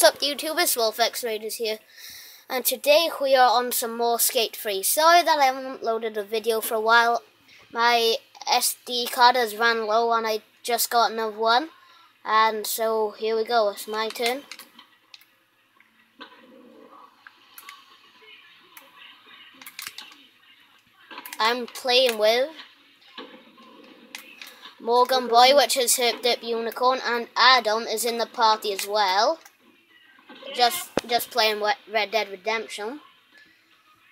What's up YouTubers, Wolf xRaiderz here and today we are on some more Skate 3. Sorry that I haven't uploaded a video for a while. My SD card has ran low and I just got another one and so here we go, it's my turn. I'm playing with Morgan Boy, which is Herp Dip Unicorn, and Adam is in the party as well. Just just playing Red Dead Redemption.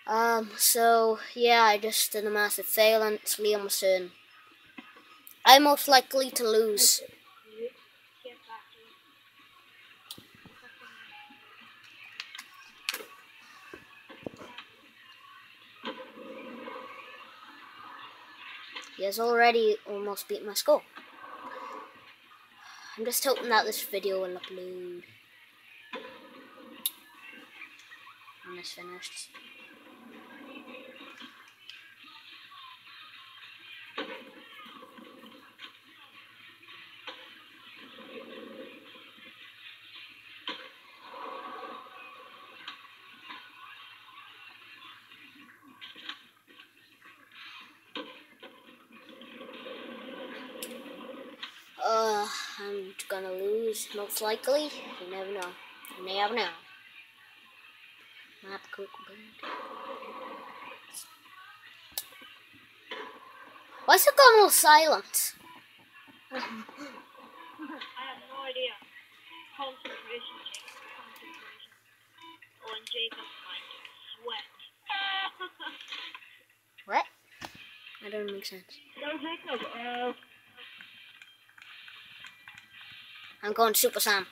Um, so yeah, I just did a massive fail, and it's Liam's turn. I'm most likely to lose. He has already almost beat my score. I'm just hoping that this video will upload it's finished. Uh, I'm gonna lose, most likely. You never know. You never know. Map cook bird. Why is it gone all silent? I have no idea. Concentration, Concentration. Oh, and Jacob might sweat. what? That doesn't make sense. No, Jacob. Uh, I'm going Super Sam.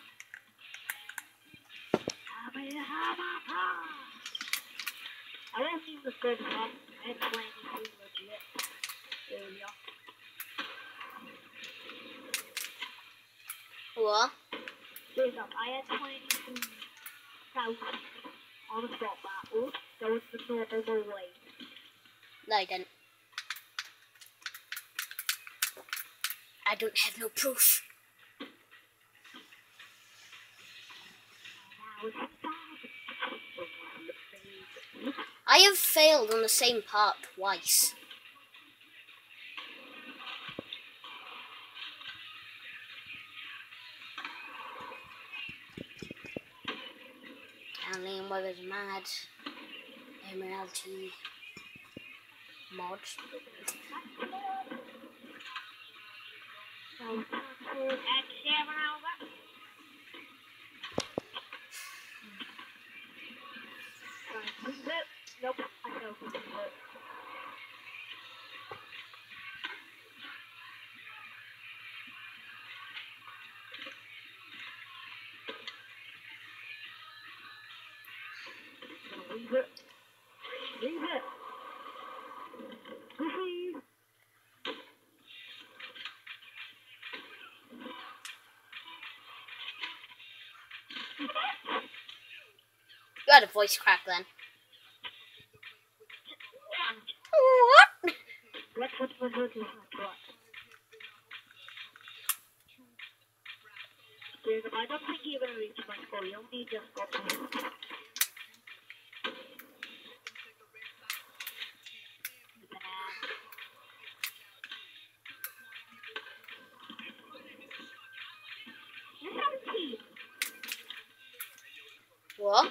I don't think the good one. I had 22 legit earlier. What? Jacob, I had 22,000 on the spot battle. Oh, that was the normal way. No, I didn't. I don't have no proof. I have failed on the same part twice. And Weber's mad. MLT mods. Nope, You had a voice crack then. What? Let's put the hood in the truck. Jacob, I don't think you're gonna reach my score. You only just got me. What?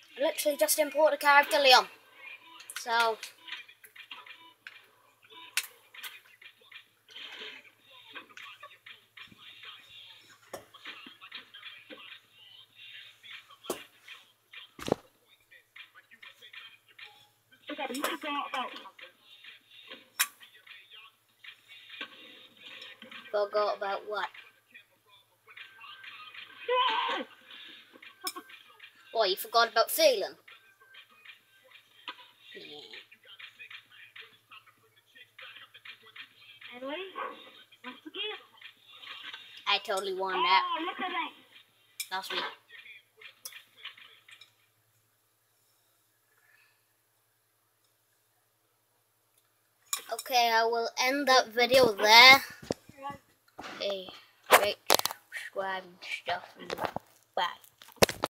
literally just import a character Leon. So Forgot about what? Oh, you forgot about feeling. Yeah. Anyway. I totally won oh, that. Oh, look at that. That's me. Okay, I will end that video there. Hey, rate, subscribe, and stuff. And bye.